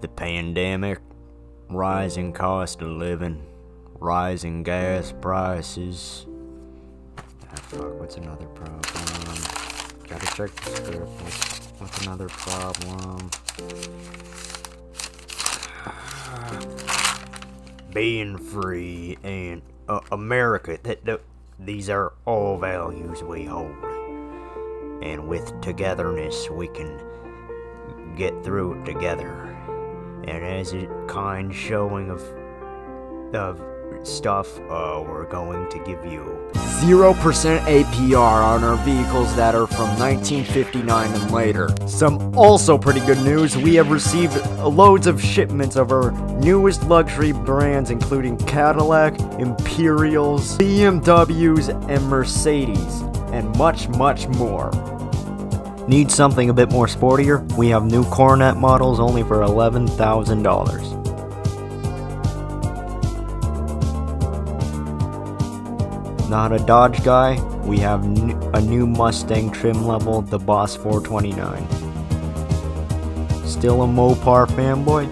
the pandemic, rising cost of living, rising gas prices. Ah, fuck, what's another problem? Gotta check the script. What's, what's another problem? Being free and uh, America. That, that, these are all values we hold. And with togetherness, we can get through it together. And as a kind showing of of stuff, uh, we're going to give you 0% APR on our vehicles that are from 1959 and later. Some also pretty good news, we have received loads of shipments of our newest luxury brands including Cadillac, Imperials, BMWs, and Mercedes, and much, much more. Need something a bit more sportier? We have new Coronet models only for $11,000. Not a Dodge guy? We have a new Mustang trim level, the Boss 429. Still a Mopar fanboy?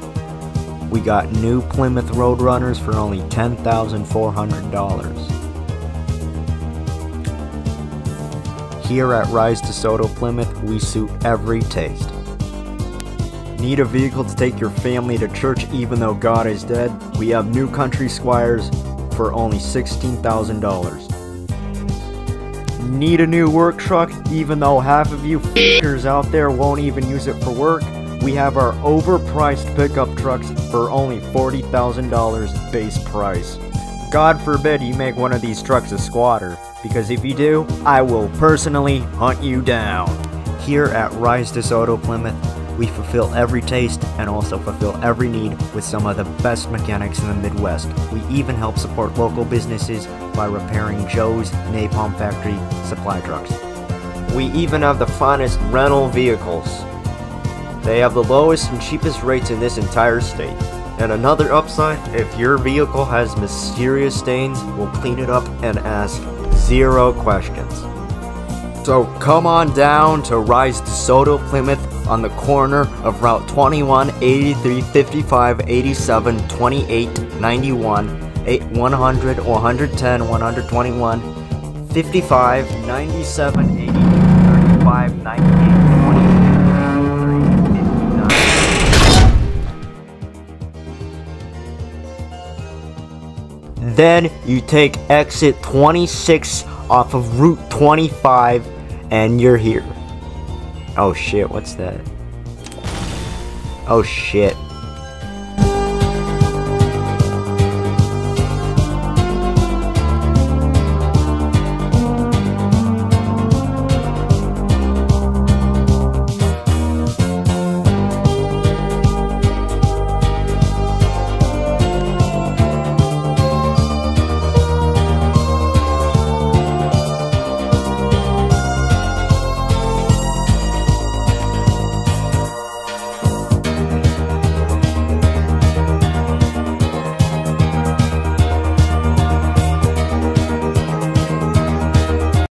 We got new Plymouth Roadrunners for only $10,400. Here at Rye's DeSoto Plymouth, we suit every taste. Need a vehicle to take your family to church even though God is dead? We have new Country Squires for only $16,000. Need a new work truck even though half of you f***ers out there won't even use it for work? We have our overpriced pickup trucks for only $40,000 base price. God forbid you make one of these trucks a squatter, because if you do, I will personally hunt you down. Here at Rye's DeSoto Plymouth, we fulfill every taste and also fulfill every need with some of the best mechanics in the Midwest. We even help support local businesses by repairing Joe's Napalm Factory supply trucks. We even have the finest rental vehicles. They have the lowest and cheapest rates in this entire state. And another upside, if your vehicle has mysterious stains, we'll clean it up and ask zero questions. So come on down to Rye's DeSoto Plymouth on the corner of Route 21, 83, 55, 87, 28, 91, 8, 100, 110, 121, 55, 97, 82, 35, 98, Then you take exit 26 off of Route 25 and you're here. Oh shit, what's that? Oh shit.